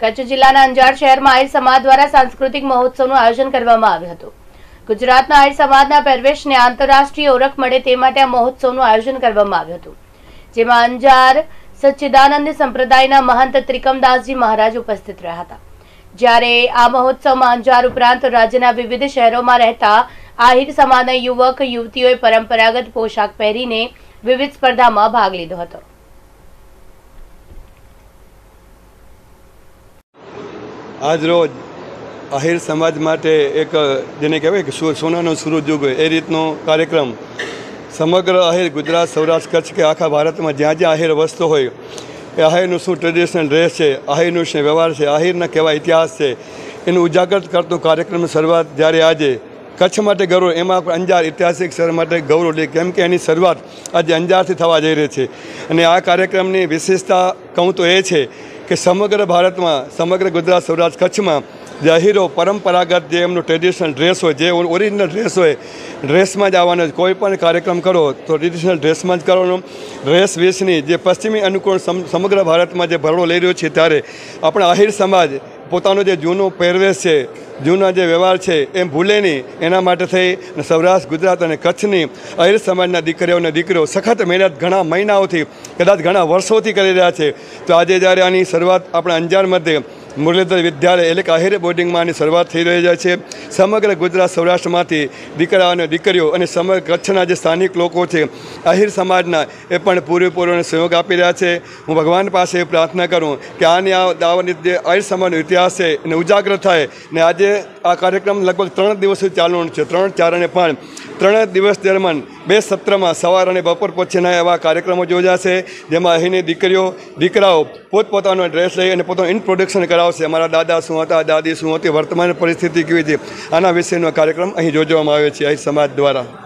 કચ્છ જિલ્લાના અંજાર શહેરમાં આહિર સમાજ દ્વારા સાંસ્કૃતિક મહોત્સવનું આયોજન કરવામાં આવ્યું હતું. ગુજરાતના આહિર સમાજના પહેરવેશને આંતરરાષ્ટ્રીય ઓળખ મળે તે માટે આ મહોત્સવનું આયોજન કરવામાં આવ્યું હતું. જેમાં અંજાર, સચ્ચિદાનંદ સંપ્રદાયના મહંત ત્રિકમદાસજી મહારાજ ઉપસ્થિત રહ્યા હતા. જ્યારે આ મહોત્સવમાં અંજાર ઉપરાંત રાજ્યના વિવિધ શહેરોમાં રહેતા આહિર સમાજના યુવક, યુવતીઓએ પરંપરાગત પોશાક પહેરીને વિવિધ સ્પર્ધામાં ભાગ લીધો હતો. આજ રોજ આહિર સમાજ માટે એક, જેને કહેવાય કે સોનાનો સૂરજ હોય એ રીતનો કાર્યક્રમ સમગ્ર આહિર ગુજરાત સૌરાષ્ટ્ર કચ્છ કે આખા ભારતમાં જ્યાં જ્યાં આહિર વસતો હોય, એ આહિરનું શું ટ્રેડિશનલ ડ્રેસ છે આહિરનું શું વ્યવહાર છે આહિરના કેવા ઇતિહાસ છે, એનું ઉજાગર કરતો કાર્યક્રમની શરૂઆત જ્યારે આજે કચ્છ માટે ગૌરવ, એમાં અંજાર ઐતિહાસિક શહેર માટે ગૌરવ લે કેમ કે એની શરૂઆત આજે અંજારથી થવા જઈ રહી છે. અને આ કાર્યક્રમની વિશેષતા કહું તો એ છે કે સમગ્ર ભારતમાં, સમગ્ર ગુજરાત સૌરાષ્ટ્ર કચ્છમાં જે અહીરો પરંપરાગત જે એમનો ટ્રેડિશનલ ડ્રેસ હોય, જે ઓરિજિનલ ડ્રેસ હોય ડ્રેસમાં જ આવવાનો. કોઈ પણ કાર્યક્રમ કરો, તો ટ્રેડિશનલ ડ્રેસમાં જ કરવાનો ડ્રેસ વેશની જે પશ્ચિમી અનુકૂળ સમગ્ર ભારતમાં જે ભરડો લઈ રહ્યો છે, ત્યારે આપણા આહિર સમાજ પોતાનો જે જૂનો પહેરવેશ છે, જૂના જે વ્યવહાર છે, એમ ભૂલે નહીં. એના માટે થઈ સૌરાષ્ટ્ર, ગુજરાત અને કચ્છની અહીર સમાજના દીકરીઓ અને દીકરીઓ સખત મહેનત ઘણા મહિનાઓથી, કદાચ ઘણા વર્ષોથી કરી રહ્યા છે. તો આજે જ્યારે આની શરૂઆત આપણા અંજાર મધ્યે મુરલીધર વિદ્યાલય એટલે કે આહિર બોર્ડિંગમાં શરૂઆત થઈ રહી છે. સમગ્ર ગુજરાત સૌરાષ્ટ્રમાંથી દીકરા અને દીકરીઓ અને સમગ્ર કચ્છના જે સ્થાનિક લોકો છે, આહિર સમાજના એ પણ પૂરેપૂરોને સહયોગ આપી રહ્યા છે. હું ભગવાન પાસે પ્રાર્થના કરું કે આની આ દાવાની જે આહિર સમાજનો ઇતિહાસ છે એને ઉજાગર થાય ને આજે આ કાર્યક્રમ લગભગ ત્રણ દિવસ સુધી ચાલવાનો છે, ત્રણ ચાર અને પાંચ. ત્રણ દિવસ દરમિયાન બે સત્રમાં સવાર અને બપોર પછીના એવા કાર્યક્રમો યોજાશે, જેમાં અહીંની દીકરીઓ, દીકરાઓ પોતપોતાનો ડ્રેસ લઈ અને પોતાનું ઇન્ટ્રોડક્શન કરાવશે. અમારા દાદા શું હતા, દાદી શું હતી, વર્તમાન પરિસ્થિતિ કેવી છે આના વિશેનો કાર્યક્રમ અહીં યોજવામાં આવે છે અહીં સમાજ દ્વારા.